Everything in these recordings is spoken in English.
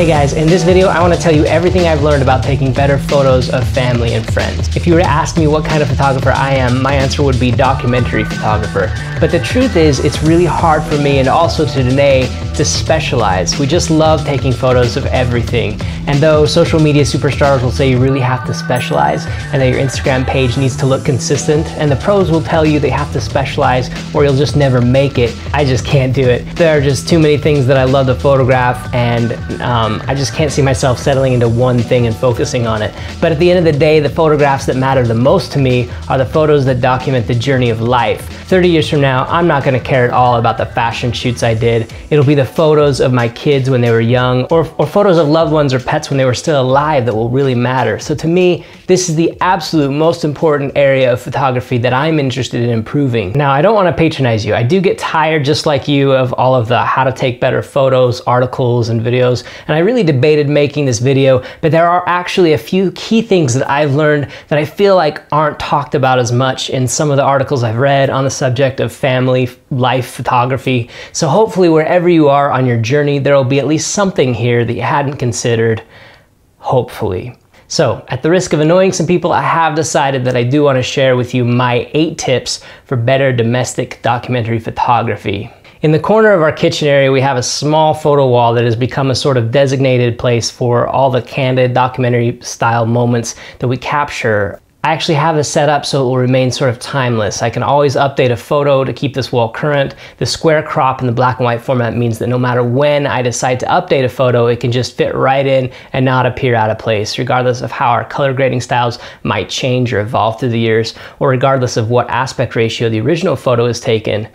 Hey guys, in this video I want to tell you everything I've learned about taking better photos of family and friends. If you were to ask me what kind of photographer I am, my answer would be documentary photographer. But the truth is, it's really hard for me and also to Denae to specialize. We just love taking photos of everything. And though social media superstars will say you really have to specialize and that your Instagram page needs to look consistent, and the pros will tell you they have to specialize or you'll just never make it, I just can't do it. There are just too many things that I love to photograph and um, I just can't see myself settling into one thing and focusing on it. But at the end of the day, the photographs that matter the most to me are the photos that document the journey of life. 30 years from now, I'm not gonna care at all about the fashion shoots I did. It'll be the photos of my kids when they were young or, or photos of loved ones or pets when they were still alive that will really matter. So to me, this is the absolute most important area of photography that I'm interested in improving. Now, I don't wanna patronize you. I do get tired just like you of all of the how to take better photos, articles, and videos. And I really debated making this video, but there are actually a few key things that I've learned that I feel like aren't talked about as much in some of the articles I've read on the subject of family life photography. So hopefully wherever you are on your journey, there will be at least something here that you hadn't considered, hopefully. So, at the risk of annoying some people, I have decided that I do want to share with you my eight tips for better domestic documentary photography. In the corner of our kitchen area, we have a small photo wall that has become a sort of designated place for all the candid documentary style moments that we capture I actually have this set up so it will remain sort of timeless. I can always update a photo to keep this wall current. The square crop in the black and white format means that no matter when I decide to update a photo, it can just fit right in and not appear out of place, regardless of how our color grading styles might change or evolve through the years, or regardless of what aspect ratio the original photo is taken.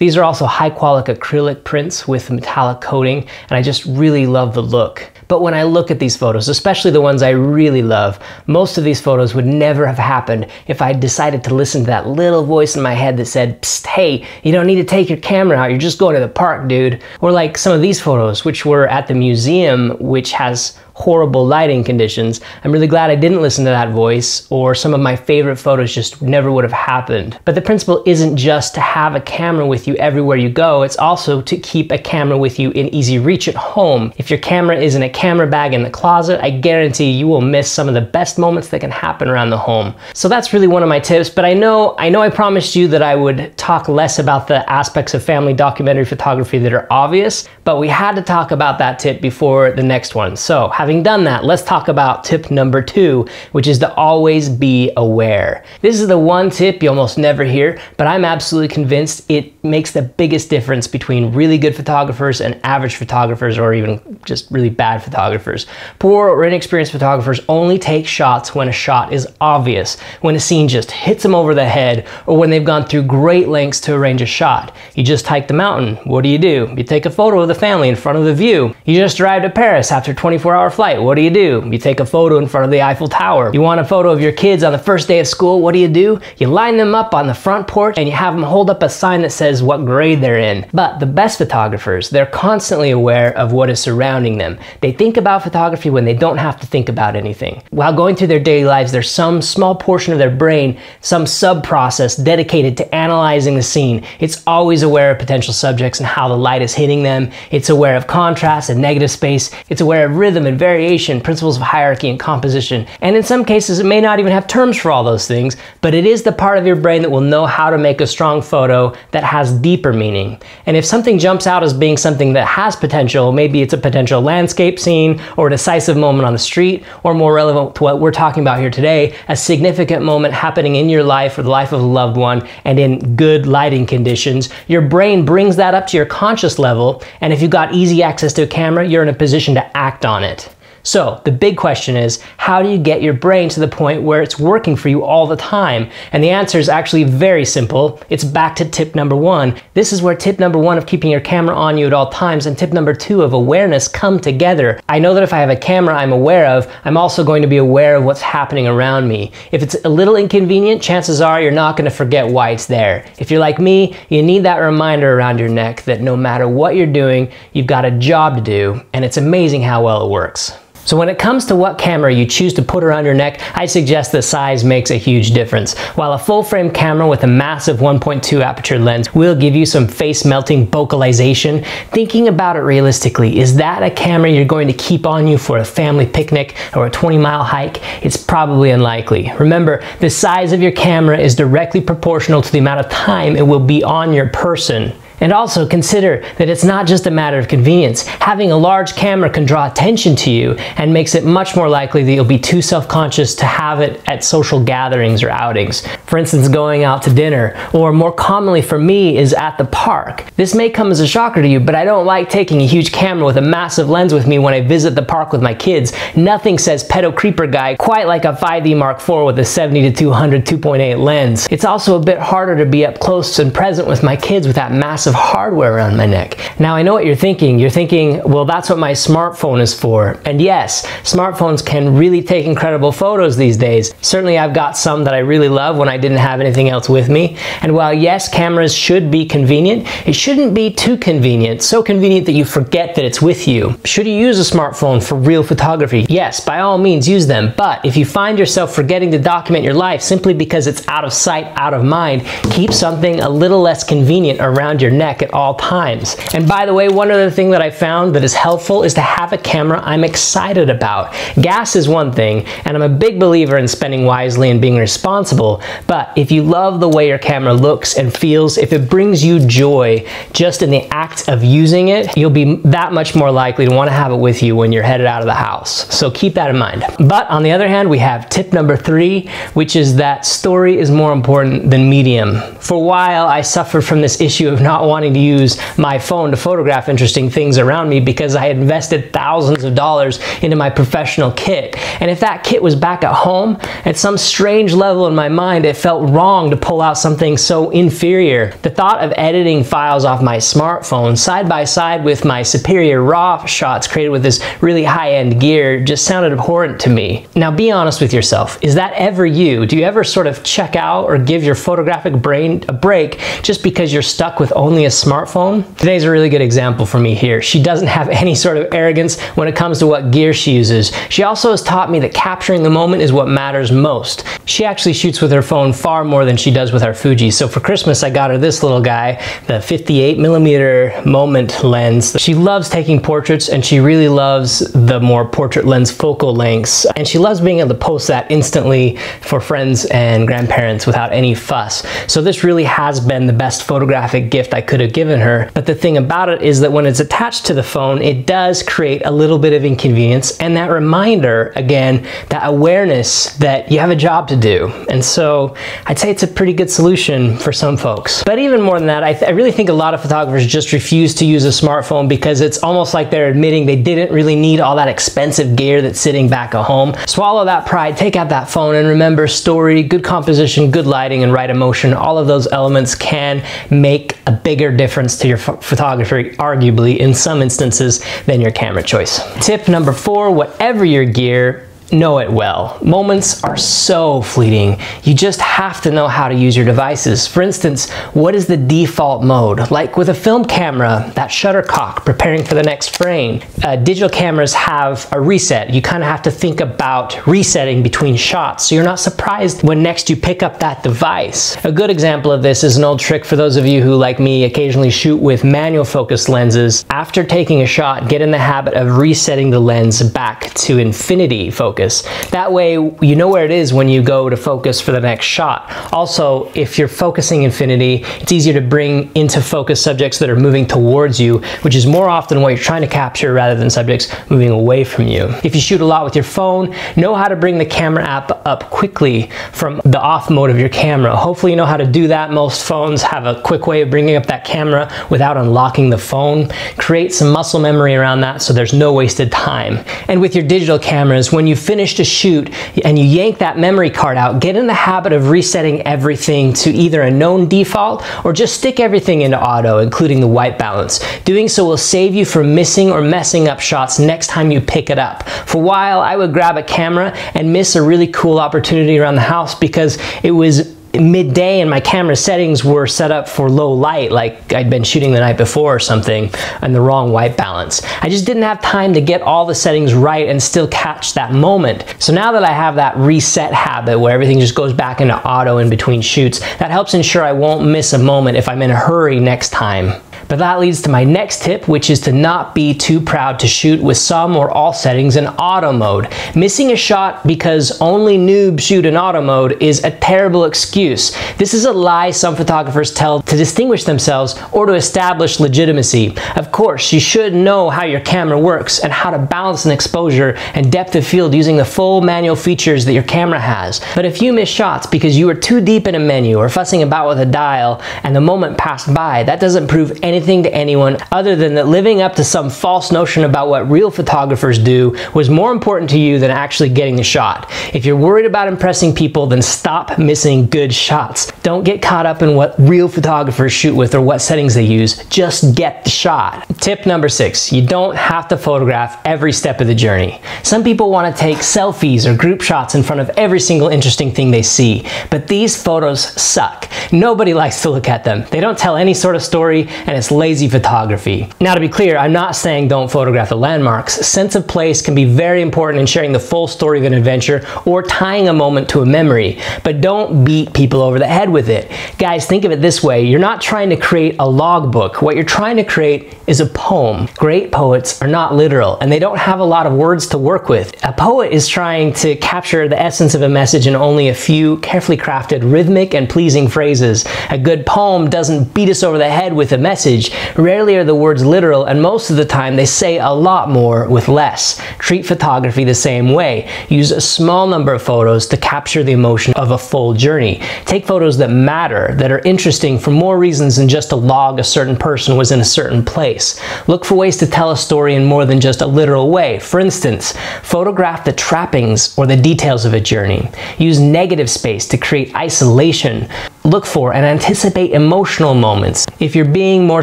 These are also high quality acrylic prints with metallic coating, and I just really love the look. But when I look at these photos, especially the ones I really love, most of these photos would never have happened if I decided to listen to that little voice in my head that said, Psst, hey, you don't need to take your camera out, you're just going to the park, dude. Or like some of these photos, which were at the museum, which has horrible lighting conditions. I'm really glad I didn't listen to that voice, or some of my favorite photos just never would have happened. But the principle isn't just to have a camera with you everywhere you go, it's also to keep a camera with you in easy reach at home. If your camera is in a camera bag in the closet, I guarantee you will miss some of the best moments that can happen around the home. So that's really one of my tips, but I know I know I promised you that I would talk less about the aspects of family documentary photography that are obvious, but we had to talk about that tip before the next one. So having done that, let's talk about tip number two, which is to always be aware. This is the one tip you almost never hear, but I'm absolutely convinced it makes the biggest difference between really good photographers and average photographers or even just really bad photographers. Poor or inexperienced photographers only take shots when a shot is obvious, when a scene just hits them over the head, or when they've gone through great lengths to arrange a shot. You just hike the mountain. What do you do? You take a photo of the family in front of the view. You just arrived at Paris after a 24 hour flight. What do you do? You take a photo in front of the Eiffel Tower. You want a photo of your kids on the first day of school. What do you do? You line them up on the front porch and you have them hold up a sign that says what grade they're in. But the best photographers, they're constantly aware of what is surrounding them. They think about photography when they don't have to think about anything. While going through their daily lives, there's some small portion of their brain, some sub process dedicated to analyzing the scene. It's always aware of potential subjects and how the light is hitting them. It's aware of contrast and negative space. It's aware of rhythm and variation, principles of hierarchy and composition. And in some cases, it may not even have terms for all those things, but it is the part of your brain that will know how to make a strong photo that has deeper meaning. And if something jumps out as being something that has potential, maybe it's a potential landscape scene or a decisive moment on the street, or more relevant to what we're talking about here today, a significant moment happening in your life or the life of a loved one and in good lighting conditions, your brain brings that up to your conscious level. And if you've got easy access to a camera, you're in a position to act on it. So the big question is, how do you get your brain to the point where it's working for you all the time? And the answer is actually very simple. It's back to tip number one. This is where tip number one of keeping your camera on you at all times and tip number two of awareness come together. I know that if I have a camera I'm aware of, I'm also going to be aware of what's happening around me. If it's a little inconvenient, chances are you're not going to forget why it's there. If you're like me, you need that reminder around your neck that no matter what you're doing, you've got a job to do, and it's amazing how well it works. So when it comes to what camera you choose to put around your neck, I suggest the size makes a huge difference. While a full frame camera with a massive 1.2 aperture lens will give you some face melting bokalization, thinking about it realistically, is that a camera you're going to keep on you for a family picnic or a 20 mile hike? It's probably unlikely. Remember, the size of your camera is directly proportional to the amount of time it will be on your person. And also consider that it's not just a matter of convenience. Having a large camera can draw attention to you and makes it much more likely that you'll be too self-conscious to have it at social gatherings or outings. For instance, going out to dinner, or more commonly for me is at the park. This may come as a shocker to you, but I don't like taking a huge camera with a massive lens with me when I visit the park with my kids. Nothing says pedo creeper guy quite like a 5D Mark IV with a 70 to 200 2.8 lens. It's also a bit harder to be up close and present with my kids with that massive of hardware around my neck. Now I know what you're thinking. You're thinking, well, that's what my smartphone is for. And yes, smartphones can really take incredible photos these days. Certainly I've got some that I really love when I didn't have anything else with me. And while yes, cameras should be convenient, it shouldn't be too convenient. So convenient that you forget that it's with you. Should you use a smartphone for real photography? Yes, by all means use them. But if you find yourself forgetting to document your life simply because it's out of sight, out of mind, keep something a little less convenient around your neck at all times. And by the way, one other thing that I found that is helpful is to have a camera I'm excited about. Gas is one thing, and I'm a big believer in spending wisely and being responsible, but if you love the way your camera looks and feels, if it brings you joy just in the act of using it, you'll be that much more likely to want to have it with you when you're headed out of the house. So keep that in mind. But on the other hand, we have tip number three, which is that story is more important than medium. For a while, I suffered from this issue of not wanting to use my phone to photograph interesting things around me because I had invested thousands of dollars into my professional kit. And if that kit was back at home, at some strange level in my mind, it felt wrong to pull out something so inferior. The thought of editing files off my smartphone side by side with my superior RAW shots created with this really high-end gear just sounded abhorrent to me. Now be honest with yourself. Is that ever you? Do you ever sort of check out or give your photographic brain a break just because you're stuck with only only a smartphone? Denae's a really good example for me here. She doesn't have any sort of arrogance when it comes to what gear she uses. She also has taught me that capturing the moment is what matters most. She actually shoots with her phone far more than she does with our Fuji. So for Christmas, I got her this little guy, the 58 millimeter moment lens. She loves taking portraits and she really loves the more portrait lens focal lengths. And she loves being able to post that instantly for friends and grandparents without any fuss. So this really has been the best photographic gift I could have given her. But the thing about it is that when it's attached to the phone, it does create a little bit of inconvenience and that reminder, again, that awareness that you have a job to do. And so I'd say it's a pretty good solution for some folks. But even more than that, I, I really think a lot of photographers just refuse to use a smartphone because it's almost like they're admitting they didn't really need all that expensive gear that's sitting back at home. Swallow that pride, take out that phone, and remember story, good composition, good lighting, and right emotion. All of those elements can make a big bigger difference to your photography, arguably, in some instances, than your camera choice. Tip number four, whatever your gear, know it well. Moments are so fleeting. You just have to know how to use your devices. For instance, what is the default mode? Like with a film camera, that shuttercock preparing for the next frame. Uh, digital cameras have a reset. You kind of have to think about resetting between shots so you're not surprised when next you pick up that device. A good example of this is an old trick for those of you who, like me, occasionally shoot with manual focus lenses. After taking a shot, get in the habit of resetting the lens back to infinity focus focus. That way you know where it is when you go to focus for the next shot. Also, if you're focusing infinity, it's easier to bring into focus subjects that are moving towards you, which is more often what you're trying to capture rather than subjects moving away from you. If you shoot a lot with your phone, know how to bring the camera app up quickly from the off mode of your camera. Hopefully you know how to do that. Most phones have a quick way of bringing up that camera without unlocking the phone. Create some muscle memory around that so there's no wasted time. And with your digital cameras, when you finish to shoot and you yank that memory card out, get in the habit of resetting everything to either a known default or just stick everything into auto, including the white balance. Doing so will save you from missing or messing up shots next time you pick it up. For a while, I would grab a camera and miss a really cool opportunity around the house because it was midday and my camera settings were set up for low light, like I'd been shooting the night before or something, and the wrong white balance. I just didn't have time to get all the settings right and still catch that moment. So now that I have that reset habit where everything just goes back into auto in between shoots, that helps ensure I won't miss a moment if I'm in a hurry next time. But that leads to my next tip, which is to not be too proud to shoot with some or all settings in auto mode. Missing a shot because only noobs shoot in auto mode is a terrible excuse. This is a lie some photographers tell to distinguish themselves or to establish legitimacy. Of course, you should know how your camera works and how to balance an exposure and depth of field using the full manual features that your camera has. But if you miss shots because you were too deep in a menu or fussing about with a dial and the moment passed by, that doesn't prove anything anything to anyone other than that living up to some false notion about what real photographers do was more important to you than actually getting the shot. If you're worried about impressing people, then stop missing good shots. Don't get caught up in what real photographers shoot with or what settings they use. Just get the shot. Tip number six, you don't have to photograph every step of the journey. Some people want to take selfies or group shots in front of every single interesting thing they see, but these photos suck. Nobody likes to look at them. They don't tell any sort of story and it's lazy photography. Now to be clear, I'm not saying don't photograph the landmarks. Sense of place can be very important in sharing the full story of an adventure or tying a moment to a memory, but don't beat people over the head with it. Guys, think of it this way. You're not trying to create a logbook. What you're trying to create is a poem. Great poets are not literal and they don't have a lot of words to work with. A poet is trying to capture the essence of a message in only a few carefully crafted rhythmic and pleasing phrases. A good poem doesn't beat us over the head with a message message. Rarely are the words literal, and most of the time they say a lot more with less. Treat photography the same way. Use a small number of photos to capture the emotion of a full journey. Take photos that matter, that are interesting for more reasons than just to log a certain person was in a certain place. Look for ways to tell a story in more than just a literal way. For instance, photograph the trappings or the details of a journey. Use negative space to create isolation. Look for and anticipate emotional moments. If you're being more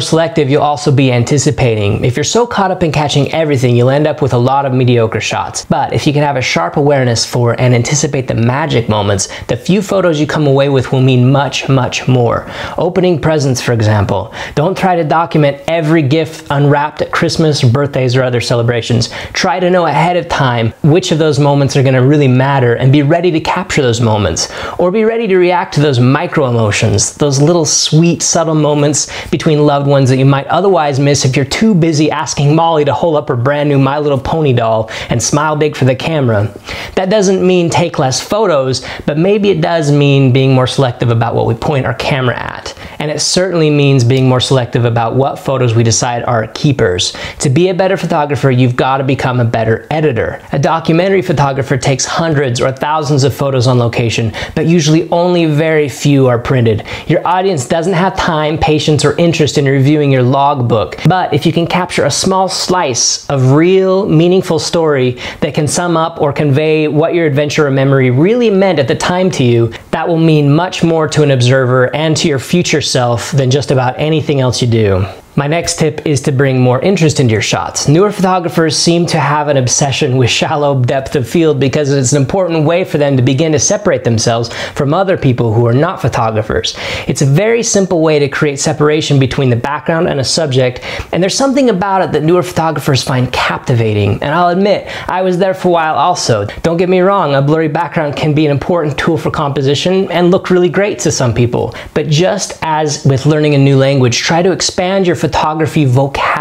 selective, you'll also be anticipating. If you're so caught up in catching everything, you'll end up with a lot of mediocre shots. But if you can have a sharp awareness for and anticipate the magic moments, the few photos you come away with will mean much, much more. Opening presents, for example. Don't try to document every gift unwrapped at Christmas, birthdays, or other celebrations. Try to know ahead of time which of those moments are going to really matter and be ready to capture those moments. Or be ready to react to those micro emotions, those little sweet, subtle moments between loved ones that you might otherwise miss if you're too busy asking Molly to hold up her brand new My Little Pony doll and smile big for the camera. That doesn't mean take less photos, but maybe it does mean being more selective about what we point our camera at. And it certainly means being more selective about what photos we decide are keepers. To be a better photographer, you've got to become a better editor. A documentary photographer takes hundreds or thousands of photos on location, but usually only very few are printed. Your audience doesn't have time, patience, or interest in reviewing your logbook. But if you can capture a small slice of real, meaningful story that can sum up or convey what your adventure or memory really meant at the time to you, that will mean much more to an observer and to your future self than just about anything else you do. My next tip is to bring more interest into your shots. Newer photographers seem to have an obsession with shallow depth of field because it's an important way for them to begin to separate themselves from other people who are not photographers. It's a very simple way to create separation between the background and a subject, and there's something about it that newer photographers find captivating. And I'll admit, I was there for a while also. Don't get me wrong, a blurry background can be an important tool for composition and look really great to some people. But just as with learning a new language, try to expand your photography vocabulary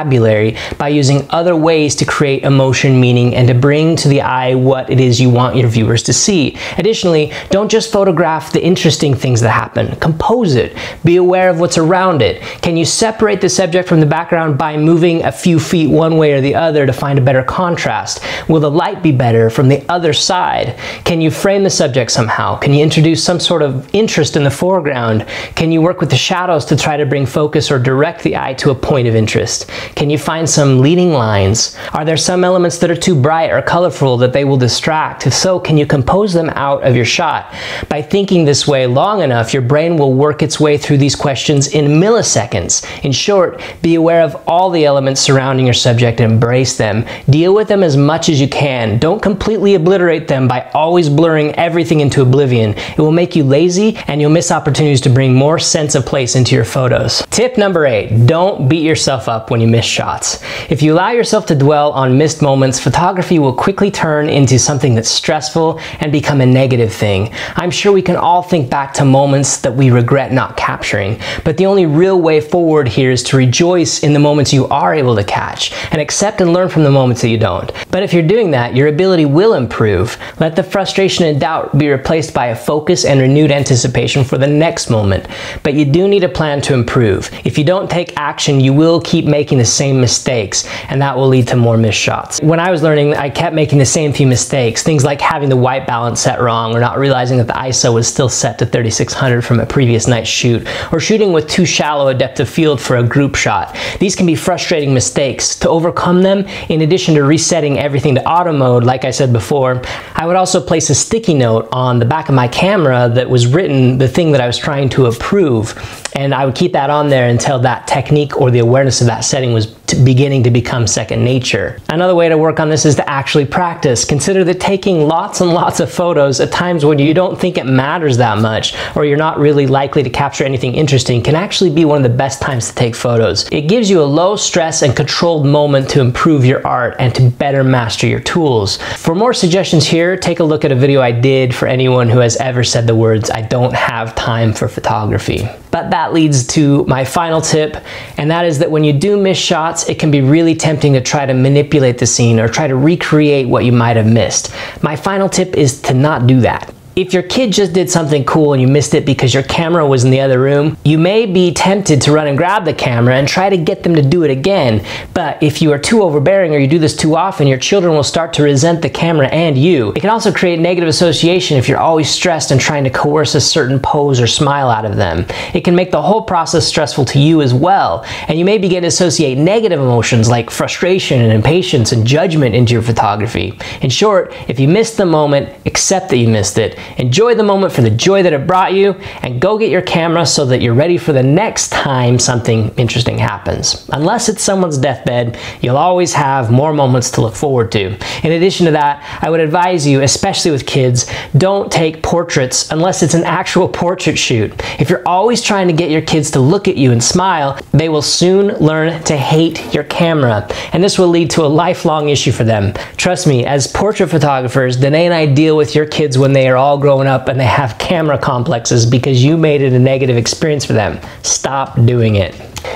by using other ways to create emotion, meaning, and to bring to the eye what it is you want your viewers to see. Additionally, don't just photograph the interesting things that happen. Compose it. Be aware of what's around it. Can you separate the subject from the background by moving a few feet one way or the other to find a better contrast? Will the light be better from the other side? Can you frame the subject somehow? Can you introduce some sort of interest in the foreground? Can you work with the shadows to try to bring focus or direct the eye to a point of interest? Can you find some leading lines? Are there some elements that are too bright or colorful that they will distract? If so, can you compose them out of your shot? By thinking this way long enough, your brain will work its way through these questions in milliseconds. In short, be aware of all the elements surrounding your subject and embrace them. Deal with them as much as you can. Don't completely obliterate them by always blurring everything into oblivion. It will make you lazy and you'll miss opportunities to bring more sense of place into your photos. Tip number eight, don't beat yourself up when you miss shots. If you allow yourself to dwell on missed moments, photography will quickly turn into something that's stressful and become a negative thing. I'm sure we can all think back to moments that we regret not capturing, but the only real way forward here is to rejoice in the moments you are able to catch and accept and learn from the moments that you don't. But if you're doing that, your ability will improve. Let the frustration and doubt be replaced by a focus and renewed anticipation for the next moment. But you do need a plan to improve. If you don't take action, you will keep making the same mistakes, and that will lead to more missed shots. When I was learning, I kept making the same few mistakes. Things like having the white balance set wrong, or not realizing that the ISO was still set to 3600 from a previous night's shoot, or shooting with too shallow a depth of field for a group shot. These can be frustrating mistakes. To overcome them, in addition to resetting everything to auto mode, like I said before, I would also place a sticky note on the back of my camera that was written the thing that I was trying to approve. And I would keep that on there until that technique or the awareness of that setting was beginning to become second nature. Another way to work on this is to actually practice. Consider that taking lots and lots of photos at times when you don't think it matters that much or you're not really likely to capture anything interesting can actually be one of the best times to take photos. It gives you a low stress and controlled moment to improve your art and to better master your tools. For more suggestions here, take a look at a video I did for anyone who has ever said the words, I don't have time for photography. But that leads to my final tip, and that is that when you do miss shots, it can be really tempting to try to manipulate the scene or try to recreate what you might have missed. My final tip is to not do that if your kid just did something cool and you missed it because your camera was in the other room, you may be tempted to run and grab the camera and try to get them to do it again. But if you are too overbearing or you do this too often, your children will start to resent the camera and you. It can also create negative association if you're always stressed and trying to coerce a certain pose or smile out of them. It can make the whole process stressful to you as well, and you may begin to associate negative emotions like frustration and impatience and judgment into your photography. In short, if you missed the moment, accept that you missed it Enjoy the moment for the joy that it brought you and go get your camera so that you're ready for the next time something interesting happens. Unless it's someone's deathbed, you'll always have more moments to look forward to. In addition to that, I would advise you, especially with kids, don't take portraits unless it's an actual portrait shoot. If you're always trying to get your kids to look at you and smile, they will soon learn to hate your camera. And this will lead to a lifelong issue for them. Trust me, as portrait photographers, Denae and I deal with your kids when they are all growing up and they have camera complexes because you made it a negative experience for them. Stop doing it.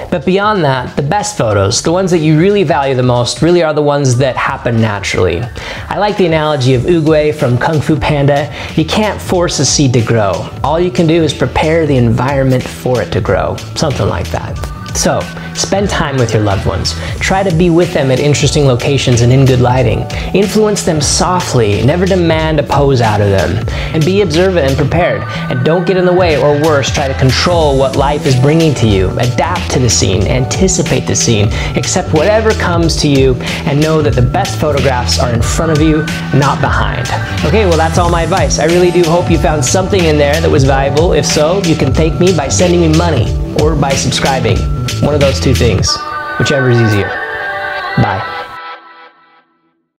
But beyond that, the best photos, the ones that you really value the most, really are the ones that happen naturally. I like the analogy of Oogway from Kung Fu Panda. You can't force a seed to grow. All you can do is prepare the environment for it to grow. Something like that. So, spend time with your loved ones. Try to be with them at interesting locations and in good lighting. Influence them softly, never demand a pose out of them. And be observant and prepared. And don't get in the way, or worse, try to control what life is bringing to you. Adapt to the scene, anticipate the scene, accept whatever comes to you, and know that the best photographs are in front of you, not behind. Okay, well, that's all my advice. I really do hope you found something in there that was valuable. If so, you can thank me by sending me money or by subscribing. One of those two things, whichever is easier. Bye.